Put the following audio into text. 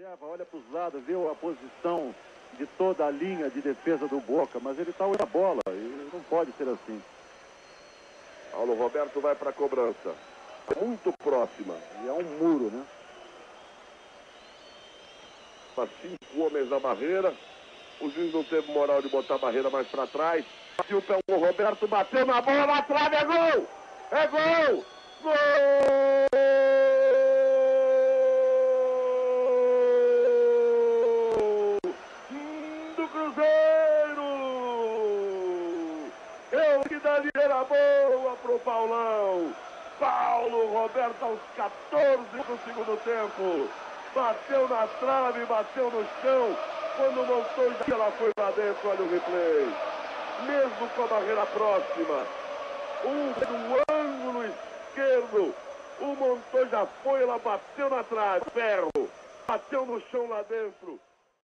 observa, olha para os lados, vê a posição de toda a linha de defesa do Boca, mas ele está olhando a bola, e não pode ser assim. Paulo Roberto vai para a cobrança. Muito próxima. E é um muro, né? Cinco homens na barreira. O juiz não teve moral de botar a barreira mais para trás. E o Paulo Roberto bateu na bola na trave, é gol! É! Gol! Do Cruzeiro! Eu que dali era boa pro Paulão! Paulo Roberto aos 14 do segundo tempo. Bateu na trave, bateu no chão. Quando montou, ela foi lá dentro, olha o replay. Mesmo com a barreira próxima. Um no ângulo esquerdo. O Montoya foi, ela bateu na trave, ferro. Bateu no chão lá dentro.